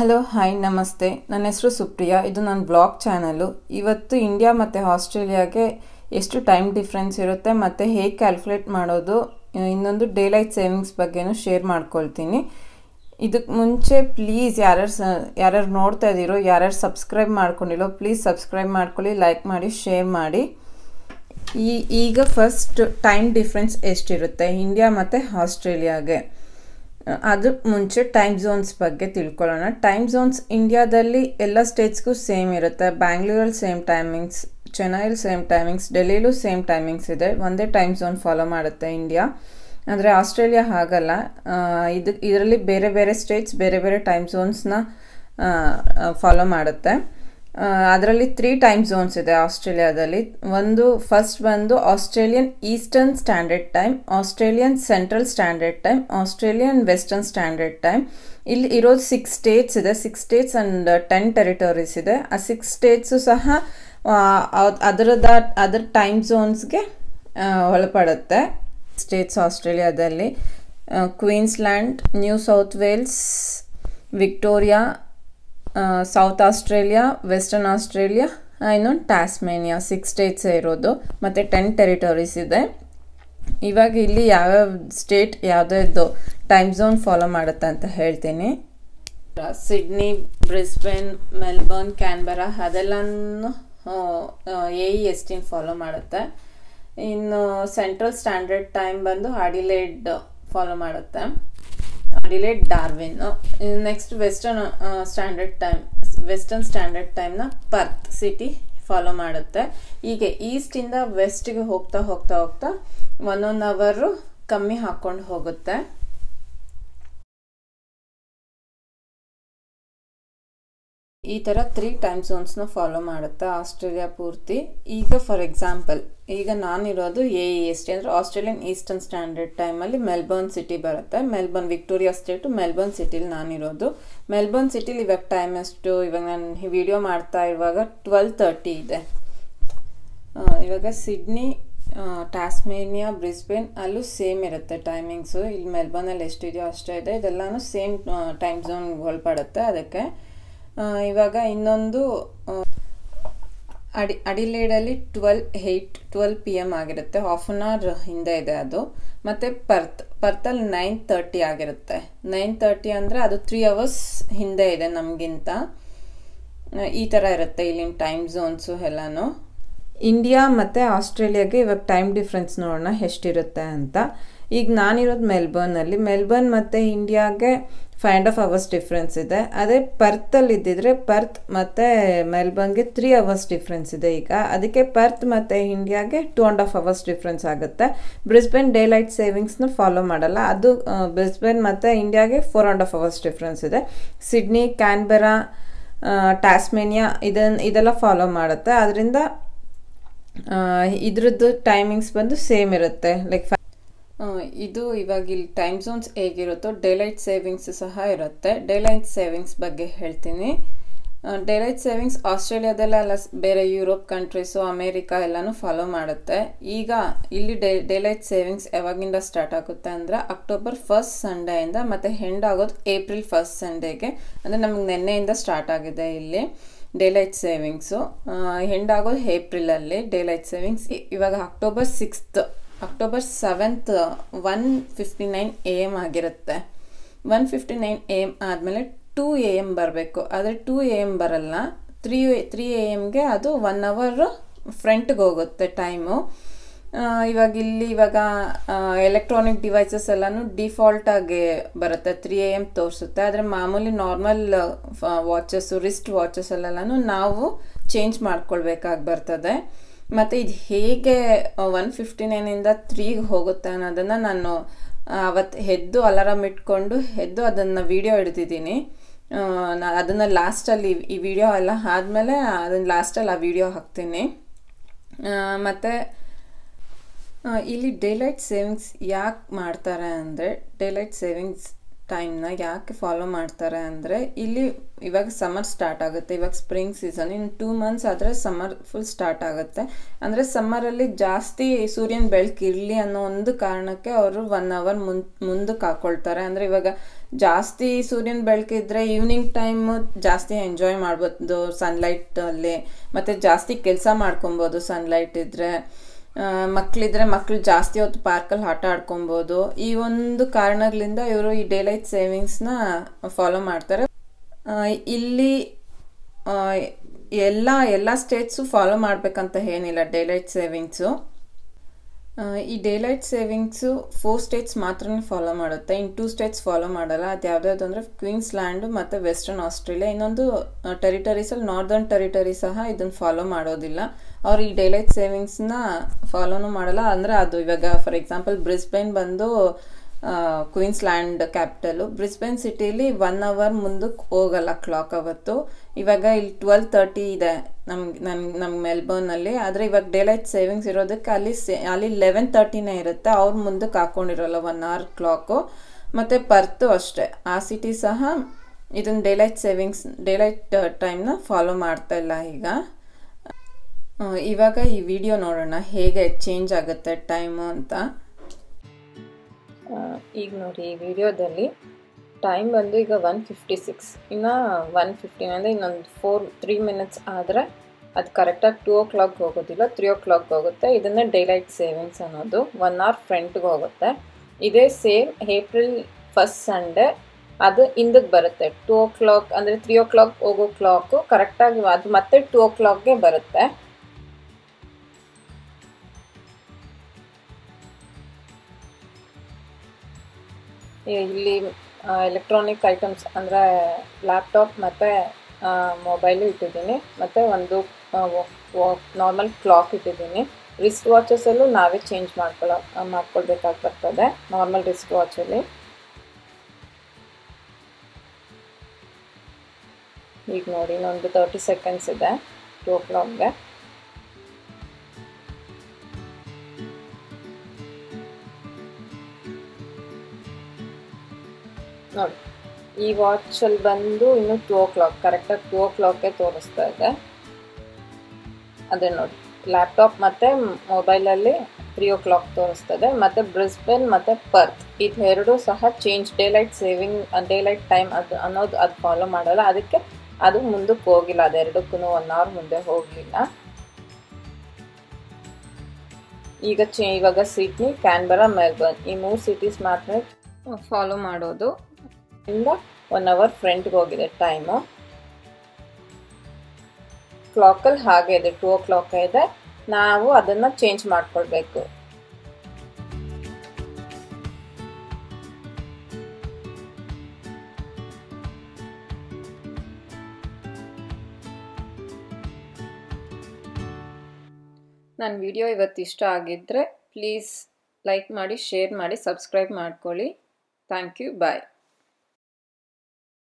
Hello, hi, ನಮಸ್ತೆ. ನನ್ನ ಹೆಸರು ಸುಪ್ರಿಯಾ. ಇದು ನನ್ನ ಬ್ಲಾಗ್ ಚಾನಲು ಇವತ್ತು ಇಂಡಿಯಾ ಮತ್ತು ಆಸ್ಟ್ರೇಲಿಯಾಗೆ ಎಷ್ಟು ಟೈಮ್ ಡಿಫ್ರೆನ್ಸ್ ಇರುತ್ತೆ ಮತ್ತು ಹೇಗೆ ಕ್ಯಾಲ್ಕುಲೇಟ್ ಮಾಡೋದು ಇನ್ನೊಂದು ಡೇ ಲೈಟ್ ಸೇವಿಂಗ್ಸ್ ಬಗ್ಗೆನೂ ಶೇರ್ ಮಾಡ್ಕೊಳ್ತೀನಿ. ಇದಕ್ಕೆ ಮುಂಚೆ ಪ್ಲೀಸ್ ಯಾರ್ಯಾರು ಸ, ಯಾರ್ಯಾರು ನೋಡ್ತಾ ಇದ್ದೀರೋ, ಯಾರ್ಯಾರು ಸಬ್ಸ್ಕ್ರೈಬ್ ಮಾಡ್ಕೊಂಡಿರೋ, ಪ್ಲೀಸ್ ಸಬ್ಸ್ಕ್ರೈಬ್ ಮಾಡ್ಕೊಳ್ಳಿ, ಲೈಕ್ ಮಾಡಿ, ಶೇರ್ ಮಾಡಿ. ಈ, ಈಗ ಫಸ್ಟ್ ಟೈಮ್ ಡಿಫ್ರೆನ್ಸ್ ಎಷ್ಟಿರುತ್ತೆ ಇಂಡಿಯಾ ಮತ್ತು ಆಸ್ಟ್ರೇಲಿಯಾಗೆ? ಅದು ಮುಂಚೆ ಟೈಮ್ ಝೋನ್ಸ್ ಬಗ್ಗೆ ತಿಳ್ಕೊಳ್ಳೋಣ. ಟೈಮ್ ಝೋನ್ಸ್ ಇಂಡಿಯಾದಲ್ಲಿ ಎಲ್ಲ ಸ್ಟೇಟ್ಸ್ಗೂ ಸೇಮ್ ಇರುತ್ತೆ. ಬ್ಯಾಂಗ್ಳೂರಲ್ಲಿ ಸೇಮ್ ಟೈಮಿಂಗ್ಸ್ ಚೆನ್ನೈಲಿ ಸೇಮ್ ಟೈಮಿಂಗ್ಸ್ ಡೆಲ್ಲಿಲೂ ಸೇಮ್ ಟೈಮಿಂಗ್ಸ್ ಇದೆ. ಒಂದೇ ಟೈಮ್ ಝೋನ್ ಫಾಲೋ ಮಾಡುತ್ತೆ ಇಂಡಿಯಾ ಅಂದರೆ ಆಸ್ಟ್ರೇಲಿಯಾ ಹಾಗಲ್ಲ. ಇದು, ಇದರಲ್ಲಿ ಬೇರೆ ಬೇರೆ ಸ್ಟೇಟ್ಸ್ ಬೇರೆ ಬೇರೆ ಟೈಮ್ ಝೋನ್ಸ್ನ ಫಾಲೋ ಮಾಡುತ್ತೆ. ಅದರಲ್ಲಿ ತ್ರೀ ಟೈಮ್ ಝೋನ್ಸ್ ಇದೆ ಆಸ್ಟ್ರೇಲಿಯಾದಲ್ಲಿ. ಒಂದು ಫಸ್ಟ್ ಬಂದು Australian Eastern Standard Time, Australian Central Standard Time, Australian Western Standard Time. ಇಲ್ಲಿ ಇರೋದು ಸಿಕ್ಸ್ ಸ್ಟೇಟ್ಸ್ ಇದೆ. Six states and ten territories ಇದೆ. ಆ ಸಿಕ್ಸ್ ಸ್ಟೇಟ್ಸು ಸಹ ಅದರದ, ಅದರ ಟೈಮ್ ಝೋನ್ಸ್ಗೆ ಒಳಪಡುತ್ತೆ ಸ್ಟೇಟ್ಸ್ ಆಸ್ಟ್ರೇಲಿಯಾದಲ್ಲಿ. Queensland New South Wales Victoria South Australia Western Australia ಇನ್ನೊಂದು ಟ್ಯಾಸ್ಮೇನಿಯಾ ಸಿಕ್ಸ್ ಸ್ಟೇಟ್ಸೇ ಇರೋದು. ಮತ್ತು ಟೆನ್ ಟೆರಿಟರೀಸ್ ಇದೆ. ಇವಾಗ ಇಲ್ಲಿ ಯಾವ್ಯಾವ ಸ್ಟೇಟ್ ಯಾವುದ್ಯಾವ್ದು ಟೈಮ್ ಝೋನ್ ಫಾಲೋ ಮಾಡುತ್ತೆ ಅಂತ ಹೇಳ್ತೀನಿ. ಸಿಡ್ನಿ ಬ್ರಿಸ್ಬೇನ್ ಮೆಲ್ಬರ್ನ್ ಕ್ಯಾನ್ಬರಾ ಅದೆಲ್ಲನೂ ಎ ಇ ಎಸ್ ಟಿನ ಫಾಲೋ ಮಾಡುತ್ತೆ. ಇನ್ನು ಸೆಂಟ್ರಲ್ ಸ್ಟ್ಯಾಂಡರ್ಡ್ ಟೈಮ್ ಬಂದು ಅಡಿಲೇಡ್ ಫಾಲೋ ಮಾಡುತ್ತೆ. Adelaide Darwin. Next western standard time, western standard ಟೈಮ್ನ ಪರ್ತ್ ಸಿಟಿ ಫಾಲೋ ಮಾಡುತ್ತೆ. ಹೀಗೆ ಈಸ್ಟಿಂದ ವೆಸ್ಟ್ಗೆ ಹೋಗ್ತಾ ಹೋಗ್ತಾ ಹೋಗ್ತಾ ಒನ್ ಒನ್ ಅವರು ಕಮ್ಮಿ ಹಾಕ್ಕೊಂಡು ಹೋಗುತ್ತೆ. ಈ ಥರ ತ್ರೀ ಟೈಮ್ ಝೋನ್ಸ್ನ ಫಾಲೋ ಮಾಡುತ್ತೆ ಆಸ್ಟ್ರೇಲಿಯಾ ಪೂರ್ತಿ. ಈಗ ಫಾರ್ ಎಕ್ಸಾಂಪಲ್ ಈಗ ನಾನಿರೋದು ಎ ಇ ಎಸ್ ಟಿ ಅಂದರೆ ಆಸ್ಟ್ರೇಲಿಯನ್ ಈಸ್ಟರ್ನ್ ಸ್ಟ್ಯಾಂಡರ್ಡ್ ಟೈಮಲ್ಲಿ ಮೆಲ್ಬರ್ನ್ ಸಿಟಿ ಬರುತ್ತೆ. ಮೆಲ್ಬರ್ನ್ ವಿಕ್ಟೋರಿಯಾ ಸ್ಟೇಟು ಮೆಲ್ಬರ್ನ್ ಸಿಟಿಲಿ ನಾನಿರೋದು. ಮೆಲ್ಬರ್ನ್ ಸಿಟಿಲಿ ಇವಾಗ ಟೈಮ್ ಎಷ್ಟು? ಇವಾಗ ನಾನು ಈ ವಿಡಿಯೋ ಮಾಡ್ತಾ ಇರುವಾಗ ಟ್ವೆಲ್ ತರ್ಟಿ ಇದೆ. ಇವಾಗ ಸಿಡ್ನಿ ಟಾಸ್ಮೇನಿಯಾ ಬ್ರಿಸ್ಬೇನ್ ಅಲ್ಲೂ ಸೇಮ್ ಇರುತ್ತೆ ಟೈಮಿಂಗ್ಸು ಇಲ್ಲಿ ಮೆಲ್ಬರ್ನಲ್ಲಿ ಎಷ್ಟಿದೆಯೋ ಅಷ್ಟೇ ಇದೆ. ಇದೆಲ್ಲನೂ ಸೇಮ್ ಟೈಮ್ ಝೋನ್ ಒಳಪಡುತ್ತೆ ಅದಕ್ಕೆ ಇವಾಗ ಇನ್ನೊಂದು ಅಡಿ, ಅಡಿಲೇಡಲ್ಲಿ twelve eight, twelve P M ಆಗಿರುತ್ತೆ. ಹಾಫ್ ಆನ್ ಅವರ್ ಹಿಂದೆ ಇದೆ ಅದು. ಮತ್ತು ಪರ್ತ್, ಪರ್ತಲ್ಲಿ ನೈನ್ ತರ್ಟಿ ಆಗಿರುತ್ತೆ. ನೈನ್ ತರ್ಟಿ ಅಂದರೆ ಅದು ತ್ರೀ ಅವರ್ಸ್ ಹಿಂದೆ ಇದೆ ನಮಗಿಂತ. ಈ ಥರ ಇರುತ್ತೆ ಇಲ್ಲಿನ ಟೈಮ್ ಝೋನ್ಸು ಎಲ್ಲನೂ. ಇಂಡಿಯಾ ಮತ್ತು ಆಸ್ಟ್ರೇಲಿಯಾಗೆ ಇವಾಗ ಟೈಮ್ ಡಿಫ್ರೆನ್ಸ್ ನೋಡೋಣ ಎಷ್ಟಿರುತ್ತೆ ಅಂತ. ಈಗ ನಾನಿರೋದು ಮೆಲ್ಬರ್ನಲ್ಲಿ ಮೆಲ್ಬರ್ನ್ ಮತ್ತು ಇಂಡಿಯಾಗೆ five and half hours difference ಇದೆ. ಅದೇ ಪರ್ತಲ್ಲಿ ಇದ್ದಿದ್ರೆ ಪರ್ತ್ ಮತ್ತು ಮೆಲ್ಬರ್ನ್ಗೆ ತ್ರೀ ಅವರ್ಸ್ ಡಿಫ್ರೆನ್ಸ್ ಇದೆ ಈಗ. ಅದಕ್ಕೆ ಪರ್ತ್ ಮತ್ತು ಇಂಡಿಯಾಗೆ two and half hours difference ಆಗುತ್ತೆ. ಬ್ರಿಸ್ಬೇನ್ ಡೇ ಲೈಟ್ ಸೇವಿಂಗ್ಸ್ನ ಫಾಲೋ ಮಾಡಲ್ಲ. ಅದು ಬ್ರಿಸ್ಬೇನ್ ಮತ್ತು ಇಂಡಿಯಾಗೆ four and half hours difference ಇದೆ. ಸಿಡ್ನಿ ಕ್ಯಾನ್ಬೆರಾ ಟ್ಯಾಸ್ಮೇನಿಯಾ ಇದನ್ನು ಇದೆಲ್ಲ ಫಾಲೋ ಮಾಡುತ್ತೆ. ಅದರಿಂದ ಇದ್ರದ್ದು ಟೈಮಿಂಗ್ಸ್ ಬಂದು ಸೇಮ್ ಇರುತ್ತೆ. ಲೈಕ್ ಇದು ಇವಾಗ ಇಲ್ಲಿ ಟೈಮ್ ಝೋನ್ಸ್ ಹೇಗಿರುತ್ತೋ ಡೇಲೈಟ್ ಸೇವಿಂಗ್ಸ್ ಸಹ ಇರುತ್ತೆ. ಡೇಲೈಟ್ ಸೇವಿಂಗ್ಸ್ ಬಗ್ಗೆ ಹೇಳ್ತೀನಿ. ಡೇಲೈಟ್ ಸೇವಿಂಗ್ಸ್ ಆಸ್ಟ್ರೇಲಿಯಾದಲ್ಲೆಲ್ಲ ಬೇರೆ ಯುರೋಪ್ ಕಂಟ್ರೀಸು ಅಮೇರಿಕಾ ಎಲ್ಲನೂ ಫಾಲೋ ಮಾಡುತ್ತೆ. ಈಗ ಇಲ್ಲಿ ಡೇ ಡೇಲೈಟ್ ಸೇವಿಂಗ್ಸ್ ಯಾವಾಗಿಂದ ಸ್ಟಾರ್ಟ್ ಆಗುತ್ತೆ ಅಂದರೆ ಅಕ್ಟೋಬರ್ ಫಸ್ಟ್ ಸಂಡೇಯಿಂದ ಮತ್ತು ಹೆಂಡ್ ಆಗೋದು ಏಪ್ರಿಲ್ ಫಸ್ಟ್ ಸಂಡೇಗೆ ಅಂದರೆ ನಮಗೆ ನಿನ್ನೆಯಿಂದ ಸ್ಟಾರ್ಟ್ ಆಗಿದೆ ಇಲ್ಲಿ ಡೇಲೈಟ್ ಸೇವಿಂಗ್ಸು ಹೆಂಡ್ ಆಗೋದು ಏಪ್ರಿಲಲ್ಲಿ ಡೇಲೈಟ್ ಸೇವಿಂಗ್ಸ್ ಇವಾಗ October sixth October seventh one fifty nine A M ಆಗಿರುತ್ತೆ. One fifty nine A M ಆದಮೇಲೆ ಟೂ ಎ ಎಂ ಬರಬೇಕು. ಆದರೆ ಟೂ ಎ ಎಂ ಬರಲ್ಲ. ತ್ರೀ ತ್ರೀ ಎ ಎಮ್ಗೆ ಅದು ಒನ್ ಅವರು ಫ್ರಂಟ್ಗೆ ಹೋಗುತ್ತೆ ಟೈಮು ಇವಾಗ ಇಲ್ಲಿ ಇವಾಗ ಎಲೆಕ್ಟ್ರಾನಿಕ್ ಡಿವೈಸಸ್ ಎಲ್ಲನೂ ಡಿಫಾಲ್ಟಾಗಿ ಬರುತ್ತೆ. ತ್ರೀ ಎ ಎಂ ತೋರಿಸುತ್ತೆ. ಆದರೆ ಮಾಮೂಲಿ ನಾರ್ಮಲ್ ವಾಚಸ್ಸು ರಿಸ್ಟ್ ವಾಚಸ್ ನಾವು ಚೇಂಜ್ ಮಾಡ್ಕೊಳ್ಬೇಕಾಗಿ ಬರ್ತದೆ. ಮತ್ತು ಇದು ಹೇಗೆ ಒನ್ ಫಿಫ್ಟಿ ನೈನಿಂದ ತ್ರೀಗೆ ಹೋಗುತ್ತೆ ಅನ್ನೋದನ್ನು ನಾನು ಅವತ್ತು ಎದ್ದು ಅಲಾರಾಮ್ ಇಟ್ಕೊಂಡು ಎದ್ದು ಅದನ್ನು ವೀಡಿಯೋ ಹಿಡ್ದಿದ್ದೀನಿ ಅದನ್ನು ಲಾಸ್ಟಲ್ಲಿ ಈ ವಿಡಿಯೋ ಎಲ್ಲ ಆದಮೇಲೆ ಅದನ್ನು ಲಾಸ್ಟಲ್ಲಿ ಆ ವಿಡಿಯೋ ಹಾಕ್ತೀನಿ. ಮತ್ತು ಇಲ್ಲಿ ಡೇಲೈಟ್ ಸೇವಿಂಗ್ಸ್ ಯಾಕೆ ಮಾಡ್ತಾರೆ ಅಂದರೆ ಡೇಲೈಟ್ ಸೇವಿಂಗ್ಸ್ ಟೈಮ್ನ ಯಾಕೆ ಫಾಲೋ ಮಾಡ್ತಾರೆ ಅಂದರೆ ಇಲ್ಲಿ ಇವಾಗ ಸಮ್ಮರ್ ಸ್ಟಾರ್ಟ್ ಆಗುತ್ತೆ. ಇವಾಗ ಸ್ಪ್ರಿಂಗ್ ಸೀಸನ್ ಇನ್ನು ಟೂ ಮಂತ್ಸ್ ಆದರೆ ಸಮ್ಮರ್ ಫುಲ್ ಸ್ಟಾರ್ಟ್ ಆಗುತ್ತೆ. ಅಂದರೆ ಸಮ್ಮರಲ್ಲಿ ಜಾಸ್ತಿ ಸೂರ್ಯನ ಬೆಳಕು ಇರಲಿ ಅನ್ನೋ ಒಂದು ಕಾರಣಕ್ಕೆ ಅವರು ಒನ್ ಅವರ್ ಮುನ್ ಮುಂದಕ್ಕೆ ಹಾಕ್ಕೊಳ್ತಾರೆ ಅಂದರೆ ಇವಾಗ ಜಾಸ್ತಿ ಸೂರ್ಯನ ಬೆಳಕಿದ್ರೆ ಈವ್ನಿಂಗ್ ಟೈಮ್ ಜಾಸ್ತಿ ಎಂಜಾಯ್ ಮಾಡ್ಬೋದು ಸನ್ಲೈಟಲ್ಲಿ ಮತ್ತು ಜಾಸ್ತಿ ಕೆಲಸ ಮಾಡ್ಕೊಬೋದು ಸನ್ಲೈಟ್ ಇದ್ದರೆ ಮಕ್ಕಳಿದ್ರೆ ಮಕ್ಕಳು ಜಾಸ್ತಿ ಹೊತ್ತು ಪಾರ್ಕಲ್ಲಿ ಆಟ ಆಡ್ಕೊಬೋದು. ಈ ಒಂದು ಕಾರಣಗಳಿಂದ ಇವರು ಈ ಡೇಲೈಟ್ ಸೇವಿಂಗ್ಸ್ನ ಫಾಲೋ ಮಾಡ್ತಾರೆ. ಇಲ್ಲಿ ಎಲ್ಲ ಎಲ್ಲ ಸ್ಟೇಟ್ಸು ಫಾಲೋ ಮಾಡಬೇಕಂತ ಏನಿಲ್ಲ ಡೇಲೈಟ್ ಸೇವಿಂಗ್ಸು ಈ ಡೇಲೈಟ್ ಸೇವಿಂಗ್ಸು ಫೋರ್ ಸ್ಟೇಟ್ಸ್ ಮಾತ್ರ ಫಾಲೋ ಮಾಡುತ್ತೆ. ಇನ್ನು ಟೂ ಸ್ಟೇಟ್ಸ್ ಫಾಲೋ ಮಾಡಲ್ಲ. ಅದು ಯಾವ್ದಾವ್ದು ಅಂದರೆ ಕ್ವೀನ್ಸ್ ಲ್ಯಾಂಡ್ ಮತ್ತು ವೆಸ್ಟರ್ನ್ ಆಸ್ಟ್ರೇಲಿಯಾ ಇನ್ನೊಂದು ಟೆರಿಟರೀಸಲ್ಲಿ ನಾರ್ದರ್ನ್ ಟೆರಿಟರಿ ಸಹ ಇದನ್ನು ಫಾಲೋ ಮಾಡೋದಿಲ್ಲ. ಅವ್ರು ಈ ಡೇಲೈಟ್ ಸೇವಿಂಗ್ಸ್ನ ಫಾಲೋನು ಮಾಡಲ್ಲ. ಅಂದರೆ ಅದು ಇವಾಗ ಫಾರ್ ಎಕ್ಸಾಂಪಲ್ ಬ್ರಿಸ್ಬೇನ್ ಬಂದು ಕ್ವೀನ್ಸ್ಲ್ಯಾಂಡ್ ಕ್ಯಾಪಿಟಲು. ಬ್ರಿಸ್ಬೇನ್ ಸಿಟಿಲಿ ಒನ್ ಅವರ್ ಮುಂದಕ್ಕೆ ಹೋಗಲ್ಲ ಕ್ಲಾಕ್ ಅವತ್ತು. ಇವಾಗ ಇಲ್ಲಿ ಟ್ವೆಲ್ ತರ್ಟಿ ಇದೆ ನಮ್ಗೆ ನನ್ ನಮ್ಮ ಮೆಲ್ಬೋರ್ನಲ್ಲಿ ಆದರೆ ಇವಾಗ ಡೇಲೈಟ್ ಸೇವಿಂಗ್ಸ್ ಇರೋದಕ್ಕೆ ಅಲ್ಲಿ ಸೇ ಅಲ್ಲಿ ಲೆವೆನ್ ತರ್ಟಿನೇ ಇರುತ್ತೆ. ಅವ್ರ ಮುಂದಕ್ಕೆ ಹಾಕ್ಕೊಂಡಿರೋಲ್ಲ ಒನ್ ಅವರ್ ಕ್ಲಾಕು ಮತ್ತು ಪರ್ತು ಅಷ್ಟೇ. ಆ ಸಿಟಿ ಸಹ ಇದನ್ನು ಡೇಲೈಟ್ ಸೇವಿಂಗ್ಸ್ ಡೇಲೈಟ್ ಟೈಮ್ನ ಫಾಲೋ ಮಾಡ್ತಾ ಇಲ್ಲ ಈಗ. ಇವಾಗ ಈ ವಿಡಿಯೋ ನೋಡೋಣ. ಹೇಗೆ ಚೇಂಜ್ ಆಗುತ್ತೆ ಟೈಮು ಅಂತ. ಈಗ ನೋಡಿ ಈ ವಿಡಿಯೋದಲ್ಲಿ ಟೈಮ್ ಬಂದು ಈಗ ಒನ್ ಫಿಫ್ಟಿ ಸಿಕ್ಸ್ ಇನ್ನು ಒನ್ ಫಿಫ್ಟೀನ್ ಅಂದರೆ ಇನ್ನೊಂದು ಫೋರ್ ತ್ರೀ ಮಿನಿಟ್ಸ್ ಆದರೆ ಅದು ಕರೆಕ್ಟಾಗಿ ಟೂ ಓ ಕ್ಲಾಕ್ ಹೋಗೋದಿಲ್ಲ ತ್ರೀ ಓ ಕ್ಲಾಕ್ ಹೋಗುತ್ತೆ. ಇದನ್ನೇ ಡೇಲೈಟ್ ಸೇವಿಂಗ್ಸ್ ಅನ್ನೋದು. ಒನ್ ಅವರ್ ಫ್ರಂಟ್ಗೆ ಹೋಗುತ್ತೆ. ಇದೇ ಸೇಮ್ ಏಪ್ರಿಲ್ ಫಸ್ಟ್ ಸಂಡೇ ಅದು ಹಿಂದಕ್ಕೆ ಬರುತ್ತೆ. ಟೂ ಓ ಕ್ಲಾಕ್ ಅಂದರೆ ತ್ರೀ ಓ ಕ್ಲಾಕ್ ಹೋಗೋ ಕ್ಲಾಕು ಕರೆಕ್ಟಾಗಿ ಅದು ಮತ್ತೆ ಟೂ ಓ ಕ್ಲಾಕ್ಗೆ ಬರುತ್ತೆ. ಇಲ್ಲಿ ಎಲೆಕ್ಟ್ರಾನಿಕ್ ಐಟಮ್ಸ್ ಅಂದರೆ ಲ್ಯಾಪ್ಟಾಪ್ ಮತ್ತು ಮೊಬೈಲು ಇಟ್ಟಿದ್ದೀನಿ. ಮತ್ತು ಒಂದು ನಾರ್ಮಲ್ ಕ್ಲಾಕ್ ಇಟ್ಟಿದ್ದೀನಿ. ರಿಸ್ಟ್ ವಾಚಸಲ್ಲೂ ನಾವೇ ಚೇಂಜ್ ಮಾಡ್ಕೊಳ್ಳೋ ಮಾಡ್ಕೊಳ್ಬೇಕಾಗಿ ಬರ್ತದೆ ನಾರ್ಮಲ್ ರಿಸ್ಟ್ ವಾಚಲ್ಲಿ ಈಗ ನೋಡಿ, ಇನ್ನೊಂದು ತರ್ಟಿ ಸೆಕೆಂಡ್ಸ್ ಇದೆ ಟೂ ಓ ಕ್ಲಾಕ್ಗೆ ನೋಡಿ, ಈ ವಾಚಲ್ಲಿ ಬಂದು ಇನ್ನು ಟೂ ಓ ಕ್ಲಾಕ್ ಕರೆಕ್ಟಾಗಿ ಟೂ ಓ ಕ್ಲಾಕೇ ತೋರಿಸ್ತಾ ಇದೆ. ಅದೇ ನೋಡಿ ಲ್ಯಾಪ್ಟಾಪ್ ಮತ್ತು ಮೊಬೈಲಲ್ಲಿ ತ್ರೀ ಓ ಕ್ಲಾಕ್ ತೋರಿಸ್ತದೆ ಮತ್ತು ಬ್ರಿಸ್ಬೆನ್ ಮತ್ತು ಪರ್ತ್ ಇದು ಎರಡೂ ಸಹ change daylight saving daylight time ಅದು ಅನ್ನೋದು ಅದು ಫಾಲೋ ಮಾಡಲ್ಲ. ಅದಕ್ಕೆ ಅದು ಮುಂದಕ್ಕೆ ಹೋಗಿಲ್ಲ ಅದೆರಡಕ್ಕೂ ಒನ್ ಅವರ್ ಮುಂದೆ ಹೋಗಲಿಲ್ಲ. ಈಗ ಚೇ, ಇವಾಗ ಸಿಡ್ನಿ ಕ್ಯಾನ್ಬರಾ ಮೆಲ್ಬರ್ನ್ ಈ ಮೂರು ಸಿಟೀಸ್ ಮಾತ್ರ ಫಾಲೋ ಮಾಡೋದು. ಇಂದ ಒನ್ ಅವರ್ ಫ್ರಂಟ್ಗೆ ಹೋಗಿದೆ ಟೈಮು ಕ್ಲಾಕಲ್ಲಿ ಹಾಗೆ ಇದೆ ಟೂ ಓ ಕ್ಲಾಕ್ ಇದೆ. ನಾವು ಅದನ್ನು ಚೇಂಜ್ ಮಾಡಿಕೊಳ್ಬೇಕು. ನನ್ನ ವಿಡಿಯೋ ಇವತ್ತು ಇಷ್ಟ ಆಗಿದ್ದರೆ ಪ್ಲೀಸ್ ಲೈಕ್ ಮಾಡಿ ಶೇರ್ ಮಾಡಿ ಸಬ್ಸ್ಕ್ರೈಬ್ ಮಾಡ್ಕೊಳ್ಳಿ. Thank you bye